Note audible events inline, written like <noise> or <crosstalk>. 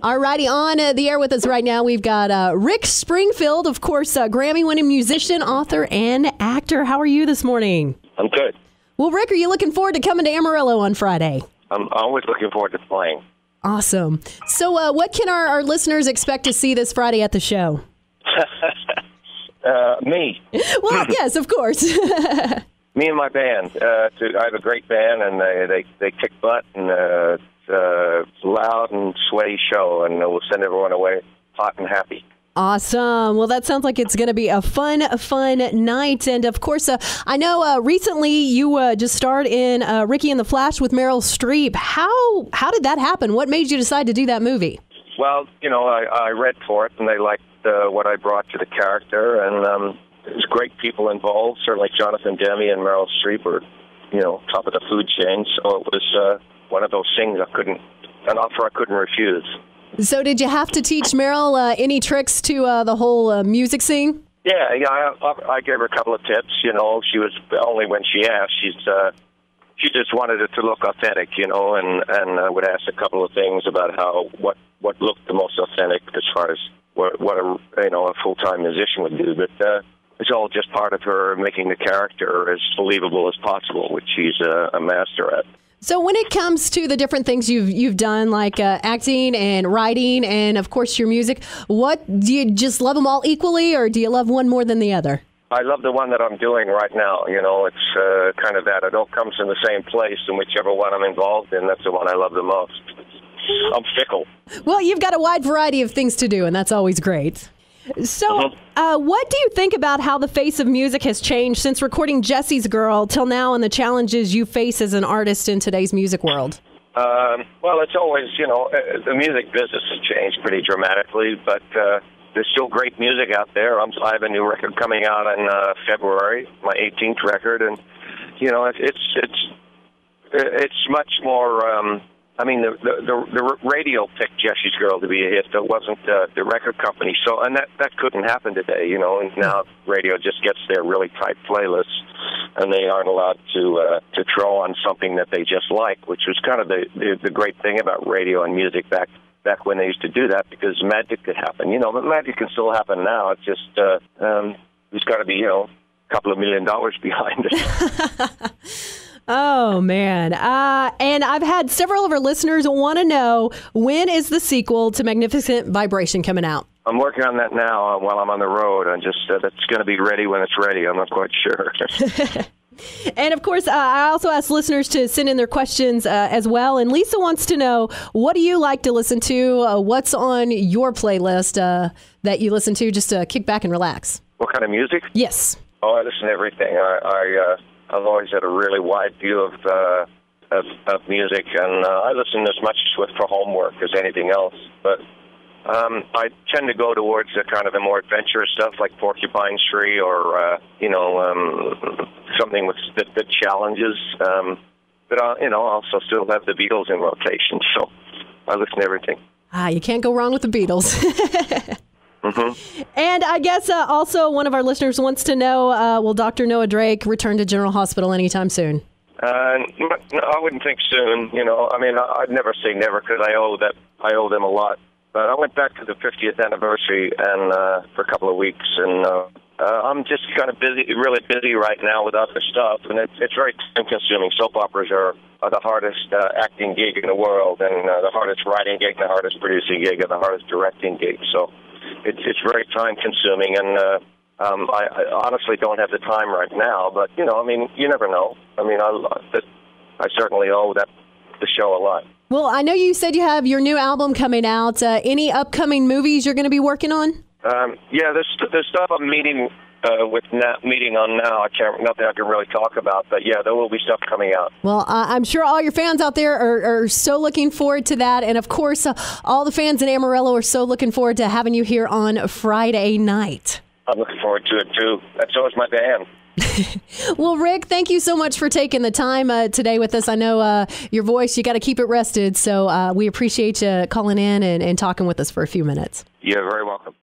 All righty, on uh, the air with us right now, we've got uh, Rick Springfield, of course, uh, Grammy winning musician, author, and actor. How are you this morning? I'm good. Well, Rick, are you looking forward to coming to Amarillo on Friday? I'm always looking forward to playing. Awesome. So, uh, what can our, our listeners expect to see this Friday at the show? <laughs> Uh, me, <laughs> Well, <laughs> yes, of course. me and my band. Uh, to, I have a great band, and they they, they kick butt, and uh, it's uh, loud and sweaty show, and we'll send everyone away hot and happy. Awesome. Well, that sounds like it's going to be a fun, fun night. And of course, uh, I know uh, recently you uh, just starred in uh, Ricki and the Flash with Meryl Streep. How how did that happen? What made you decide to do that movie? Well, you know, I, I read for it, and they liked uh, what I brought to the character, and um, there's great people involved. Like Jonathan Demme and Meryl Streep were, you know, top of the food chain. So it was uh, one of those things I couldn't, an offer I couldn't refuse. So, did you have to teach Meryl uh, any tricks to uh, the whole uh, music scene? Yeah, yeah. I, I gave her a couple of tips. You know, she was only when she asked. She's uh, she just wanted it to look authentic. You know, and and I would ask a couple of things about how what what looked the most authentic as far as what what a you know a full time musician would do. But uh, it's all just part of her making the character as believable as possible, which she's a, a master at. So, when it comes to the different things you've you've done, like uh, acting and writing, and of course your music, what do you just love them all equally, or do you love one more than the other? I love the one that I'm doing right now. You know, it's uh, kind of that. It all comes from the same place, and whichever one I'm involved in, that's the one I love the most. I'm fickle. Well, you've got a wide variety of things to do, and that's always great. So, uh, what do you think about how the face of music has changed since recording Jessie's Girl till now and the challenges you face as an artist in today's music world? Um, well, it's always, you know, uh, the music business has changed pretty dramatically, but uh, there's still great music out there. I'm, I have a new record coming out in uh, February, my 18th record, and you know, it, it's it's it's much more. Um, I mean, the, the the radio picked Jessie's Girl to be a hit. It wasn't uh, the record company. So, and that that couldn't happen today, you know. And now radio just gets their really tight playlists, and they aren't allowed to uh, to throw on something that they just like, which was kind of the, the the great thing about radio and music back back when they used to do that because magic could happen, you know. But magic can still happen now. It's just uh, um, there's got to be, you know, a couple of million dollars <laughs> behind it. <laughs> Oh man! Uh, and I've had several of our listeners want to know when is the sequel to Magnificent Vibration coming out? I'm working on that now uh, while I'm on the road. I just uh, that's going to be ready when it's ready. I'm not quite sure. <laughs> <laughs> And of course, uh, I also ask listeners to send in their questions uh, as well. And Lisa wants to know what do you like to listen to? Uh, what's on your playlist uh, that you listen to just to kick back and relax? what kind of music? Yes. Oh, I listen to everything. I, I uh, I've always had a really wide view of uh, of, of music, and uh, I listen as much with for homework as anything else. But um, I tend to go towards the kind of the more adventurous stuff, like Porcupine Tree, or uh, you know, um, something with that, that challenges. Um, but uh, you know, I also still have the Beatles in rotation, so I listen to everything. Ah, you can't go wrong with the Beatles. <laughs> And I guess uh, also one of our listeners wants to know uh, will Dr. Noah Drake return to General Hospital anytime soon? Uh, no, I wouldn't think soon. You know, I mean, I- I'd never say never because I owe that I owe them a lot. But I went back to the 50th anniversary and uh, for a couple of weeks, and uh, uh, I'm just kind of busy, really busy right now with other stuff, and it's it's very time consuming. Soap operas are, are the hardest uh, acting gig in the world, and uh, the hardest writing gig, the hardest producing gig, and the hardest directing gig. So it's it's very time consuming, and uh, um, I, I honestly don't have the time right now. But you know, I mean, you never know. I mean, I I certainly owe that the show a lot. Well, I know you said you have your new album coming out. Uh, any upcoming movies you're going to be working on? Um, yeah, there's there's stuff I'm meeting uh, with now, meeting on now. I can't nothing I can really talk about, but yeah, there will be stuff coming out. Well, uh, I'm sure all your fans out there are, are so looking forward to that. And of course, uh, all the fans in Amarillo are so looking forward to having you here on Friday night. I'm looking forward to it too. And so is my band. <laughs> Well, Rick, thank you so much for taking the time uh, today with us. I know uh, your voice, you got to keep it rested. So uh, we appreciate you calling in and, and talking with us for a few minutes. You're very welcome.